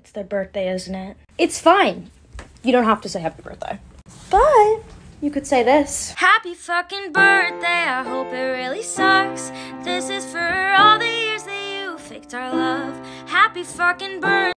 It's their birthday, isn't it? It's fine. You don't have to say happy birthday. But you could say this. Happy fucking birthday, I hope it really sucks. This is for all the years that you faked our love. Happy fucking birthday.